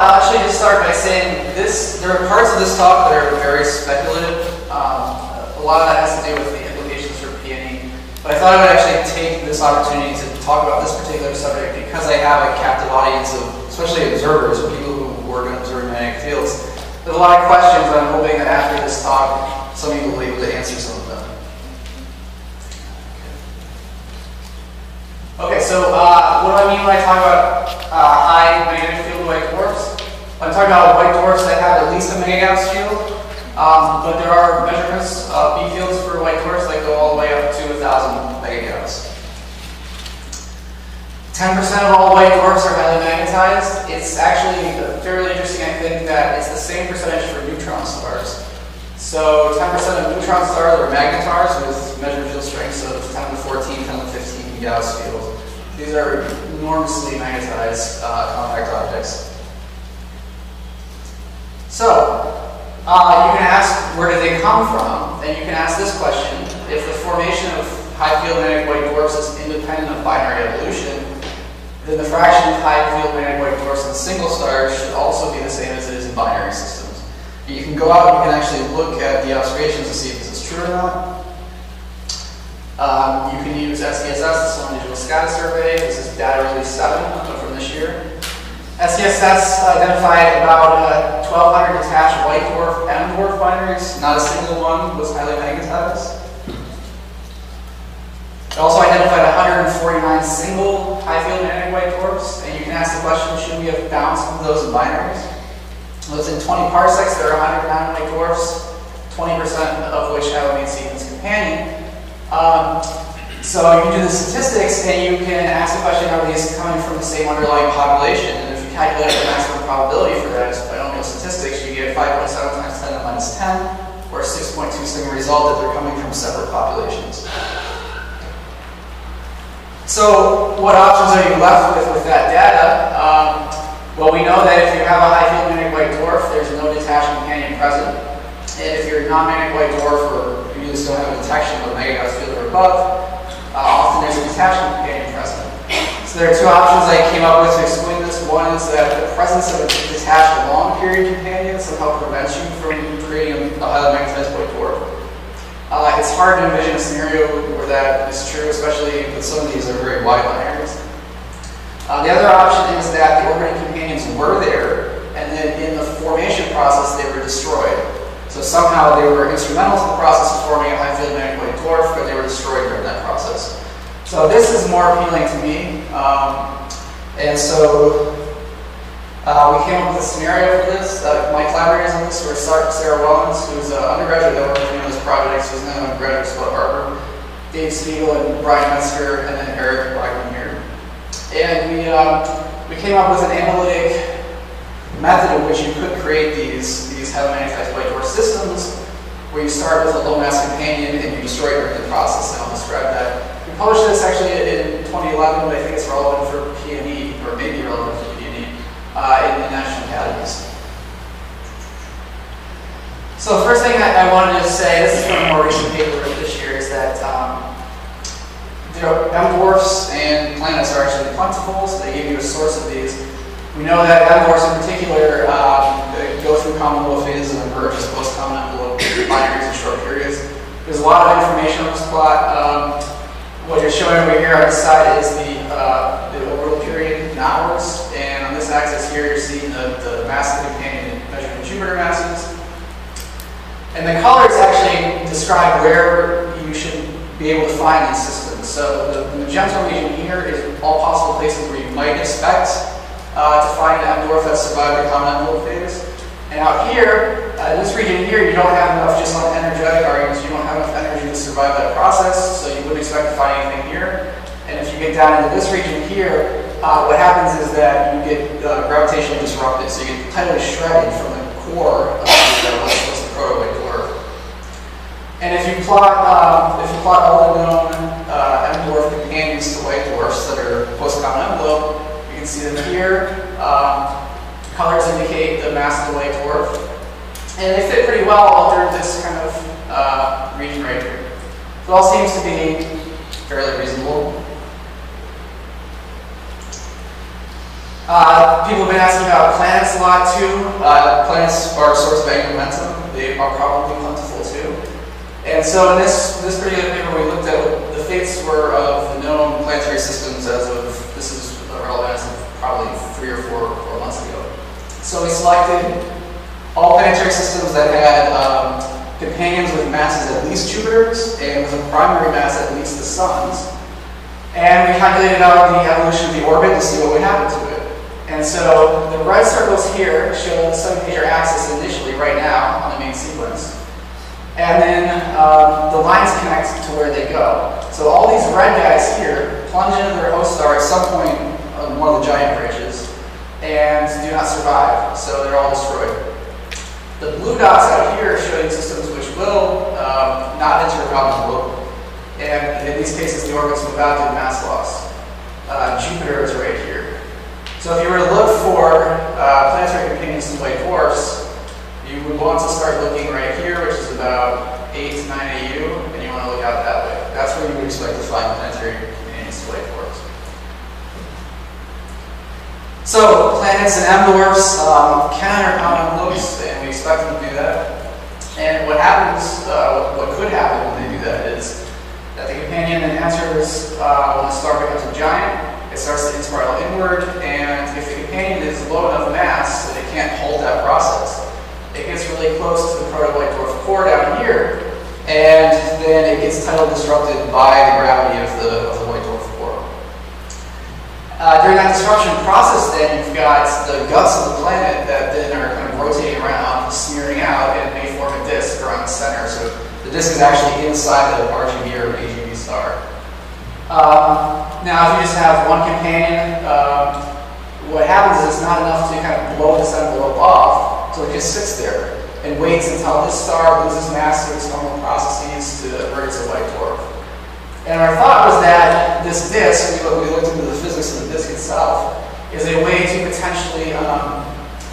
I'll actually just start by saying this, there are parts of this talk that are very speculative. Um, a lot of that has to do with the implications for PNe. But I thought I would actually take this opportunity to talk about this particular subject because I have a captive audience of, especially observers, people who work in observing magnetic fields. There's a lot of questions, but I'm hoping that after this talk, some of you will be able to answer some of them. Okay, so uh, what do I mean when I talk about uh, high magnetic field white dwarfs? I'm talking about white dwarfs that have at least a megagauss field, um, but there are measurements of B fields for white dwarfs that go all the way up to 1,000 megagauss. 10% of all white dwarfs are highly magnetized. It's actually fairly interesting, I think, that it's the same percentage for neutron stars. So 10% of neutron stars are magnetars with measured field strengths of 10 to 14, 10 to 15 Gauss field. These are enormously magnetized uh, compact objects. So, uh, you can ask where did they come from, and you can ask this question. If the formation of high field magnetic white dwarfs is independent of binary evolution, then the fraction of high field magnetic white dwarfs in single stars should also be the same as it is in binary systems. You can go out and you can actually look at the observations to see if this is true or not. Um, you can use SDSS, the Sloan Digital Scatter Survey. This is data release 7 from this year. SDSS identified about uh, 1,200 detached white dwarf M dwarf binaries. Not a single one was highly magnetized. It also identified 149 single high field magnetic white dwarfs. And you can ask the question, should we have found some of those in binaries? Well, it's in 20 parsecs, there are 109 white dwarfs, 20% of which have a main sequence companion. Um, so you do the statistics and you can ask the question, are these coming from the same underlying population? And if you calculate the maximum probability for that as binomial statistics, you get 5.7 times 10 to the minus 10, or 6.27 result that they're coming from separate populations. So what options are you left with with that data? Um, well, we know that if you have a high field magnetic white dwarf, there's no detached companion present. And if you're a non-magnetic white dwarf, or just don't have detection of megagauss field or above, uh, often there's a detached companion present. So there are two options I came up with to explain this. one is that the presence of a detached long period companion somehow prevents you from creating a highly magnetized white dwarf. Uh, it's hard to envision a scenario where that is true, especially with some of these are very wide binaries. Uh, the other option is that the orbiting companions were there, and then in the formation process they were destroyed. So somehow they were instrumental to the process of forming a high field magnetic dwarf, but they were destroyed during that process. So this is more appealing to me. Um, and so uh, we came up with a scenario for this. Uh, my collaborators on this were Sarah Wellons, who's an undergraduate that worked on this project. She's now a graduate school at Harvard. Dave Spiegel and Brian Metzger, and then Eric Blackman here. And we, um, we came up with an analytic method in which you could create these, heavily magnetized white dwarf systems where you start with a low mass companion and you destroy it during the process, and I'll describe that. We published this actually in 2011, but I think it's relevant for PNe, or maybe relevant for PNe, uh, in the national academies. So the first thing I, I wanted to say, this is from a more recent paper this year, is that um, M dwarfs and planets are actually plentiful, so they give you a source of these. We know that M dwarfs in particular um, go through common phases and emerge as post-common envelope binaries in short periods. There's a lot of information on this plot. Um, what you're showing over here on the side is the, uh, the orbital period in hours, and on this axis here you're seeing the, the mass of the companion measured in Jupiter masses. And the colors actually describe where you should be able to find these systems. So the, the magenta region here is all possible places where you might expect uh, to find an dwarf that survived the common envelope phase. And out here, uh, this region here, you don't have enough just on energetic arguments. You don't have enough energy to survive that process, so you wouldn't expect to find anything here. And if you get down into this region here, uh, what happens is that you get uh, gravitationally disrupted, so you get tidally shredded from the core of the protoid dwarf. And if you plot, um, if you plot all the known uh, M dwarf companions to white dwarfs that are post-common envelope, you can see them here. Um, colors indicate the mass of the white dwarf. And they fit pretty well through this kind of uh, region right here. So it all seems to be fairly reasonable. Uh, people have been asking about planets a lot too. Uh, planets are a source of angular momentum. They are probably plentiful too. And so in this, this particular paper, we looked at the fates were of the known planetary systems as of, this is relevant as of probably three or four. So we selected all planetary systems that had um, companions with masses at least Jupiter's and with a primary mass at least the Sun's. And we calculated out the evolution of the orbit to see what would happen to it. And so the red circles here show the sun major axis initially, right now, on the main sequence. And then um, the lines connect to where they go. So all these red guys here plunge into their host star at some point on one of the giant branches and do not survive. So they're all destroyed. The blue dots out here are showing systems which will um, not enter a common loop. And in these cases, the orbits move out due to mass loss. Uh, Jupiter is right here. So if you were to look for uh, planetary companions to white dwarfs, you would want to start looking right here, which is about 8 to 9 AU, and you want to look out that way. That's where you would expect to find planetary companions to white dwarfs. So, planets and dwarfs um, can enter common loops, and we expect them to do that. And what happens, uh, what could happen when they do that is that the companion then enters uh, when the star becomes a giant, it starts to spiral inward, and if the companion is low enough mass that it can't hold that process, it gets really close to the proto-white dwarf core down here, and then it gets tidal disrupted by the gravity of the, of the white dwarf core. Uh, during that disruption process, then you've got the guts of the planet that then are kind of rotating around, smearing out, and may form a disk around the center. So the disk is actually inside the RGB or AGB star. Um, now, if you just have one companion, um, what happens is it's not enough to kind of blow this envelope off, so it just sits there and waits until this star loses mass through its normal processes to emerge as a white dwarf. And our thought was that this disk, we looked into the physics of the disk itself, is a way to potentially um,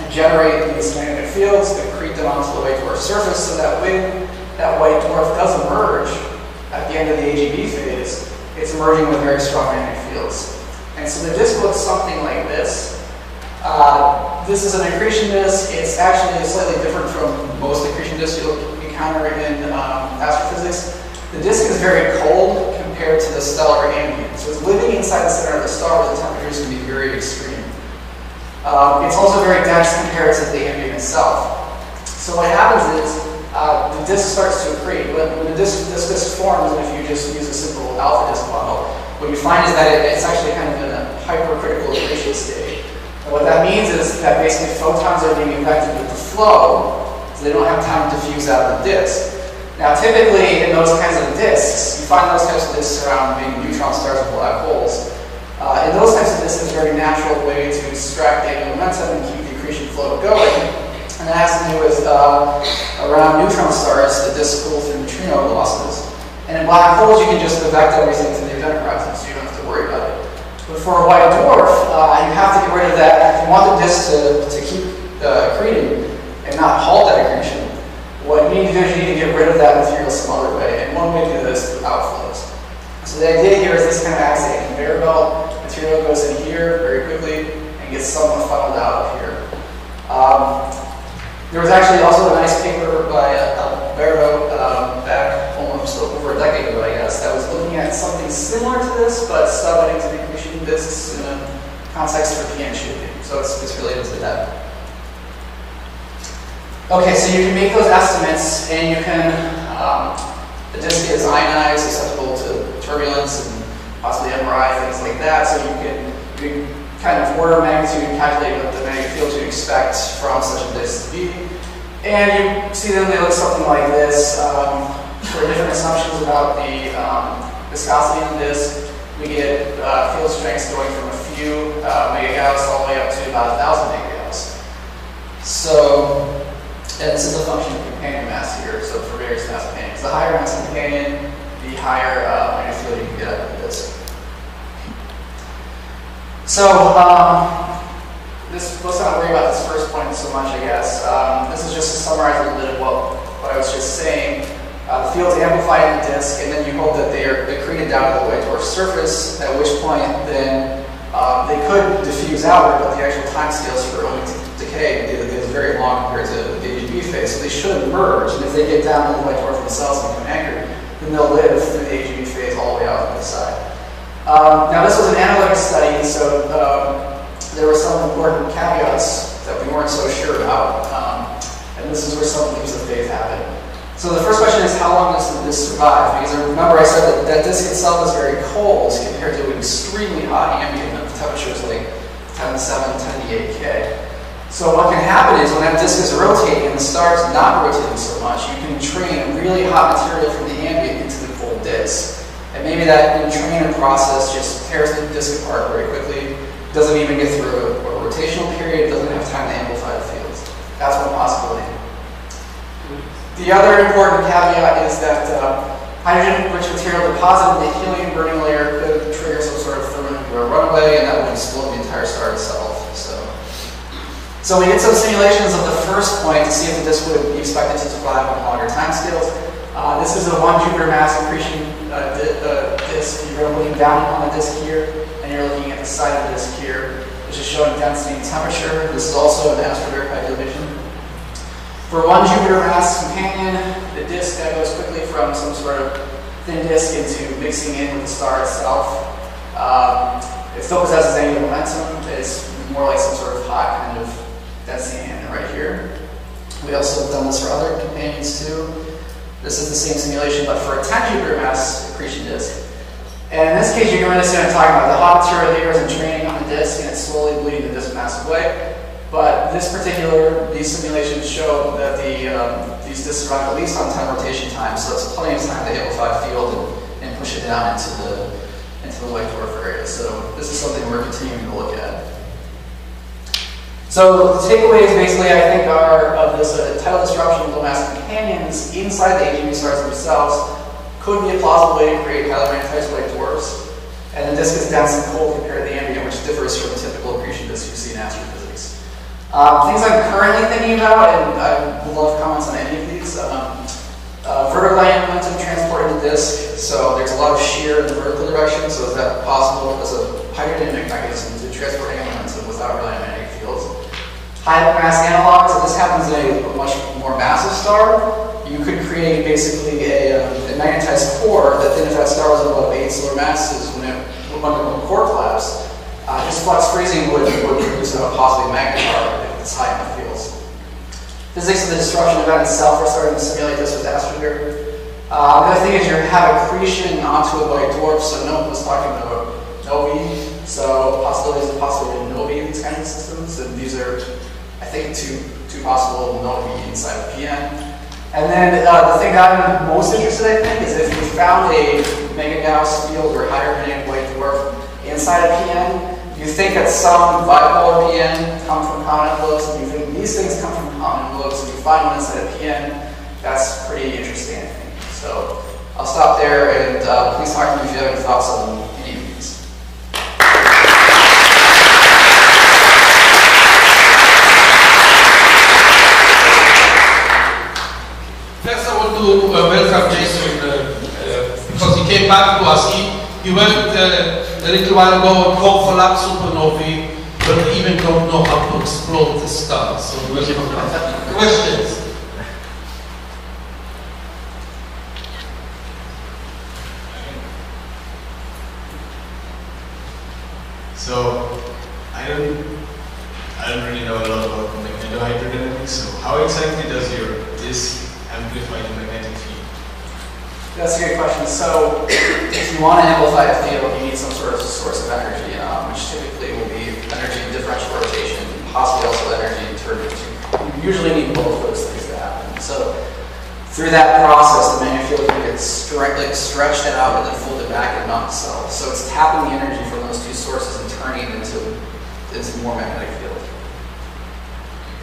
generate these magnetic fields, accrete them onto the white dwarf surface so that when that white dwarf does emerge at the end of the AGB phase, it's emerging with very strong magnetic fields. And so the disk looks something like this. Uh, this is an accretion disk. It's actually slightly different from most accretion disks you'll encounter in um, astrophysics. The disk is very cold compared to the stellar ambient. So it's living inside the center of the star where the temperatures can be very extreme. Um, it's also very dense compared to the ambient itself. So what happens is uh, the disk starts to accrete. When, when the disk, forms, and if you just use a simple alpha disk model, what you find is that it, it's actually kind of in a hypercritical accretion state. And what that means is that basically photons are being advected with the flow, so they don't have time to diffuse out of the disk. Now, typically in those kinds of disks, you find those types of disks around maybe neutron stars and black holes. Uh, in those types of disks, it's a very natural way to extract angular momentum and keep the accretion flow going. And that has to do with uh, around neutron stars, the disk cool through neutrino losses. And in black holes, you can just evac everything to the event horizon, so you don't have to worry about it. But for a white dwarf, uh, you have to get rid of that. If you want the disk to, to keep uh, accreting and not halt is you need to get rid of that material some other way. And one way to do this is outflows. So the idea here is this kind of acts like a conveyor belt. Material goes in here very quickly and gets somewhat funneled out of here. Um, there was actually also a nice paper by uh, Alberto um, back almost over a decade ago, I guess, that was looking at something similar to this, but the accretion disks in a context for PN shaping. So it's, it's related to that. Okay, so you can make those estimates and you can, um, the disk is ionized, susceptible to turbulence and possibly MRI, things like that. So you can, you can kind of order magnitude and calculate what the magnetic field you expect from such a disk to be. And you see them, they look something like this. Um, for different assumptions about the um, viscosity the disk, we get uh, field strengths going from a few uh, megagauss all the way up to about 1,000 megagauss. So, and this is a function of companion mass here, so for various mass companions. The higher mass companion, the higher uh, magnetic field you can get out of the disk. So, um, this, let's not worry about this first point so much, I guess. Um, this is just to summarize a little bit of what, what I was just saying. Uh, the field's amplified in the disk, and then you hope that they are accreted down to the dwarf surface, at which point then Um, they could diffuse outward, but the actual time scales for ohmic decay is very long compared to the Phase, so they should merge. And if they get down to the white dwarf themselves and become anchored, then they'll live through the AGB phase all the way out to the side. Um, now this was an analytic study, so um, there were some important caveats that we weren't so sure about. Um, and this is where some leaps of faith happen. So the first question is how long does this survive? Because remember I said that that disk itself is very cold compared to extremely hot ambient temperatures like 10 to 7, 10 to 8K. So what can happen is when that disk is rotating and the star is not rotating so much, you can train really hot material from the ambient into the cold disk. And maybe that entrainment process just tears the disk apart very quickly, doesn't even get through a, a rotational period, doesn't have time to amplify the fields. That's one possibility. The other important caveat is that uh, hydrogen-rich material deposited in the helium burning layer could trigger some sort of thermonuclear runaway, and that would explode the entire star itself. So, we did some simulations of the first point to see if the disk would be expected to survive on longer timescales. Uh, this is a one Jupiter mass accretion uh, di uh, disk. You're looking down on the disk here, and you're looking at the side of the disk here, which is showing density and temperature. This is also an astroderic idealization. For one Jupiter mass companion, the disk that goes quickly from some sort of thin disk into mixing in with the star itself. Um, it still possesses angular momentum. It's more like some sort of hot kind of density in right here. We also have done this for other companions too. This is the same simulation, but for a 10 mass accretion disk. And in this case, you're going to see what I'm talking about. The hot material here is entraining on the disk, and it's slowly bleeding the disk mass away. But this particular, these simulations show that the, um, these disks run at least on 10 rotation times, so it's plenty of time to amplify field and, and push it down into the, into the white dwarf area. So this is something we're continuing to look at. So the takeaways basically I think are of this uh, tidal disruption of low mass companions inside the AGB stars themselves could be a plausible way to create highly magnetized white dwarfs. And the disk is dense and cold compared to the ambient, which differs from the typical accretion disks you see in astrophysics. Um, things I'm currently thinking about, and I would love comments on any of these. Um, uh, vertical momentum transport the disk. So there's a lot of shear in the vertical direction. So is that possible as a hydrodynamic mechanism to transport momentum without really? Mass analogs. So this happens in a much more massive star. You could create basically a, um, a magnetized core that then, if that star was above eight solar masses, when it underwent core collapse, uh, this flux freezing would, would produce a positive magnetar if it's high enough fields. Physics of the disruption event itself, we're starting to simulate this with AstroBEAR. Uh, the other thing is you have accretion onto a white dwarf, so no one was talking about novae, so possibilities of possibility of novae in these kinds of systems, and these are, I think, two, two possible novae inside of PN. And then uh, the thing I'm most interested in, I think, is if we found a mega Gauss field or higher energy white dwarf inside of PN, you think that some bipolar PN come from common envelopes, and you think these things come from common envelopes, and you find one inside of PN, that's pretty interesting, I think. So I'll stop there, and uh, please talk to me if you have any thoughts on any of these. First, I want to uh, welcome Jason uh, uh, because he came back to us. He, he worked uh, a little while ago on core collapse supernovae, but even don't know how to explode the stars. So welcome. Questions? So I don't I don't really know a lot about magnetohydrodynamics. So how exactly does your disk amplify the magnetic field? That's a good question. So if you want to amplify a field, you need some sort of source of energy, um, which typically will be energy in differential rotation, possibly also energy in turbulence. You usually need both of those things to happen. So through that process, the magnetic field can get stre like stretched out and then folded back and not itself. So it's tapping the energy from those two sources and turning it into, into more magnetic field.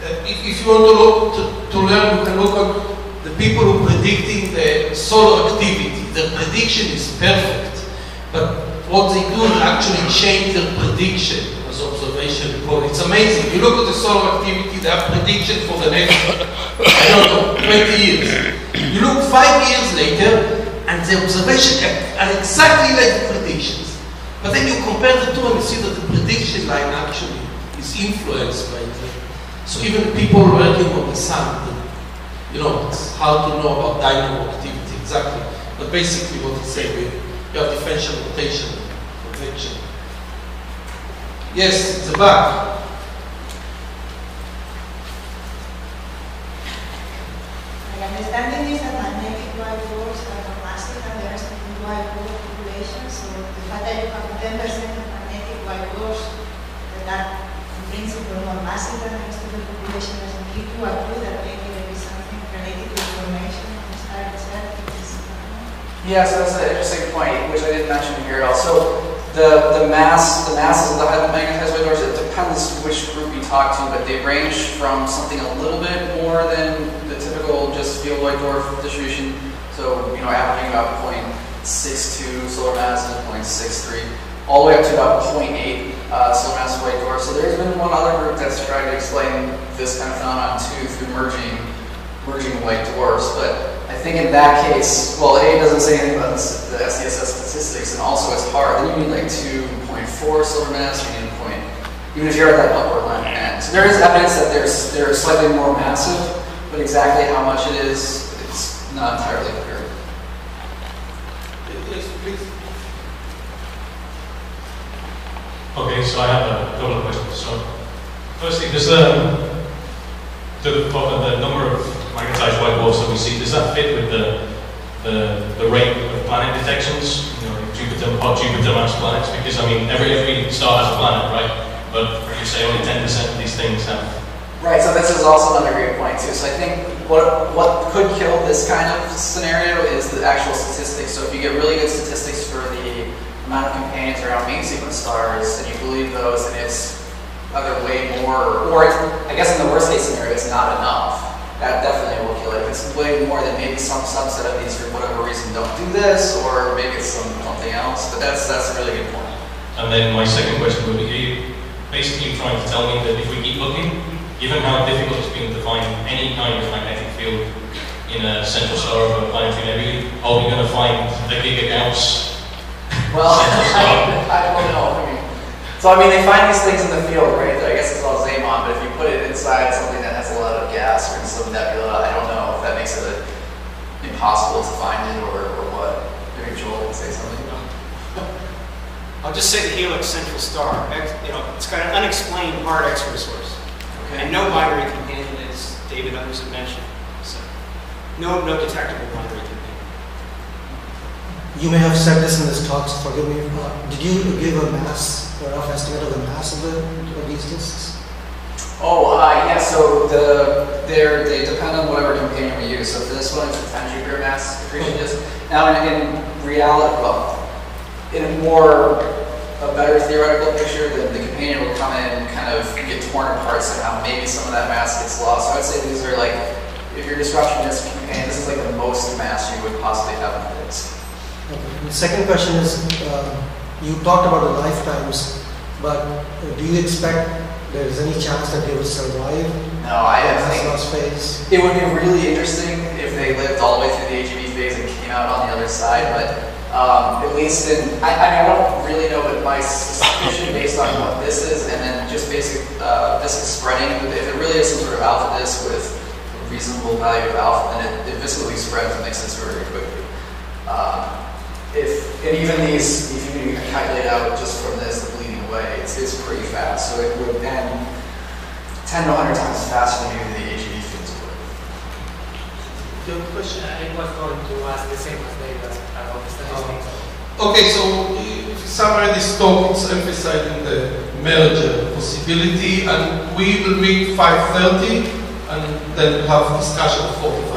Uh, if, you want to look to, to learn, you can look at the people who are predicting the solar activity. Their prediction is perfect, but what they do is actually change their prediction observation. It's amazing. You look at the solar activity, they have prediction for the next, I don't know, 20 years. You look five years later, and the observation are exactly like the predictions. But then you compare the two and you see that the prediction line actually is influenced by the. So even people working on the sun, you know, it's hard to know about dynamo activity exactly. But basically what it's saying, you have differential rotation, convection. Yes, it's a back. My understanding is that magnetic white dwarfs are more massive than the rest of the white so the fact that you have 10% of magnetic white dwarfs that are in principle more massive than the rest of the population doesn't give you a clue that maybe there is something related to formation of the star itself. which is, Yeah, so that's an interesting point, which I didn't mention here at all. So the, the mass, the masses of the magnetized white dwarfs, it depends which group you talk to, but they range from something a little bit more than the typical just field white dwarf distribution. So, you know, averaging about 0.62 solar mass and 0.63, all the way up to about 0.8 uh, solar mass white dwarf. So there's been one other group that's tried to explain this kind of phenomenon too through merging merging white dwarfs, but think in that case, well, A, doesn't say anything about this, the SDSS statistics, and also it's hard. Then you need like 2.4 solar mass, you need a point, even if you're at that upper limit end. So there is evidence that there's, they're slightly more massive, but exactly how much it is, it's not entirely clear. Yes, please. Okay, so I have a couple of questions. So, firstly, does um, the the, the number of magnetized white dwarfs that we see does that fit with the the, the rate of planet detections? You know, Jupiter, hot Jupiter mass planets. Because I mean, every every star has a planet, right? But you say only ten percent of these things have. Right, so this is also another great point too. So I think what what could kill this kind of scenario is the actual statistics. So if you get really good statistics for the amount of companions around main sequence stars, and you believe those, and it's either way more, or it's, I guess in the worst case scenario, it's not enough. That definitely will kill it. It's way more, than maybe some subset of these, for whatever reason, don't do this, or maybe it's some, something else. But that's that's a really good point. And then my second question would be: Are you basically trying to tell me that if we keep looking, given how difficult it's been to find any kind of magnetic field in a central star of a planetary nebulae, are we going to find the gigagauss Well, I, I don't know. I mean, so I mean, they find these things in the field, right? I guess it's all Xamon, but if you put it inside something that has a lot of gas or in nebula, I don't know if that makes it impossible to find it or, or what. Maybe Joel can say something. I'll just say the Helix Central Star. You know, it's got an unexplained hard X-ray source, and no binary companion, as David and others have mentioned. So, no, no detectable binary companion. You may have said this in this talk, so forgive me. if not. Did you give a mass, a rough estimate of the mass of, the, of these disks? Oh, uh, yeah, so the, they're, they depend on whatever companion we use. So for this one, it's a 10 Jupiter mass accretion disk. Now, in, in reality, well, in a more, a better theoretical picture, the, the companion will come in and kind of get torn apart somehow. Maybe some of that mass gets lost. So I'd say these are like, if you're disrupting this companion, this is like the most mass you would possibly have in the disk. Okay. The second question is, uh, you talked about the lifetimes, but do you expect there is any chance that they would survive No, I don't think. phase? It would be really interesting if they lived all the way through the AGB phase and came out on the other side, but um, at least in, I, I mean, I don't really know, what my suspicion based on what this is and then just basic uh, is spreading, if it really is some sort of alpha disk with reasonable value of alpha, then it, it viscously spreads and mixes very quickly. Um, if, and even these, if you can calculate out just from this, away, it's, it's pretty fast. So it would then 10 to 100 times faster than maybe the AGB fields would. You question? I was going to ask the same as David about the statistics. Oh. Okay, so uh, if you summarize this talk, it's emphasizing the merger possibility, and we will meet 5.30, and then have discussion at 45.